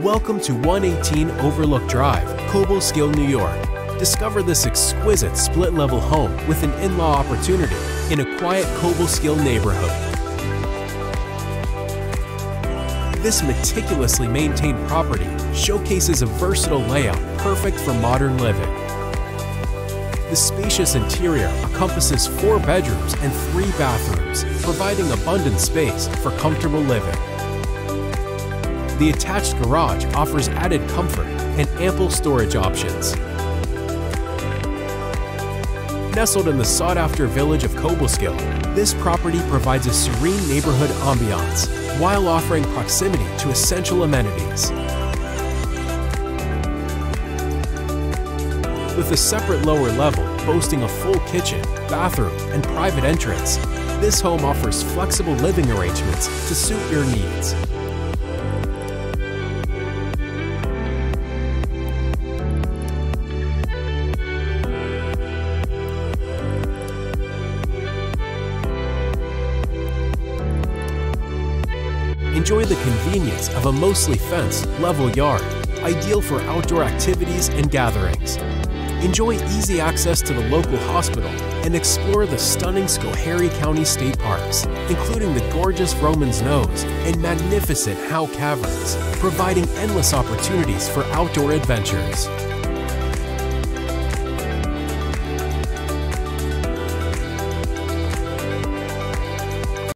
Welcome to 118 Overlook Drive, Cobleskill, New York. Discover this exquisite split-level home with an in-law opportunity in a quiet Cobleskill neighborhood. This meticulously maintained property showcases a versatile layout perfect for modern living. The spacious interior encompasses four bedrooms and three bathrooms, providing abundant space for comfortable living. The attached garage offers added comfort and ample storage options. Nestled in the sought-after village of Cobleskill, this property provides a serene neighborhood ambiance while offering proximity to essential amenities. With a separate lower level boasting a full kitchen, bathroom, and private entrance, this home offers flexible living arrangements to suit your needs. Enjoy the convenience of a mostly fenced, level yard, ideal for outdoor activities and gatherings. Enjoy easy access to the local hospital and explore the stunning Schoharie County State Parks, including the gorgeous Vroman's Nose and magnificent Howe Caverns, providing endless opportunities for outdoor adventures.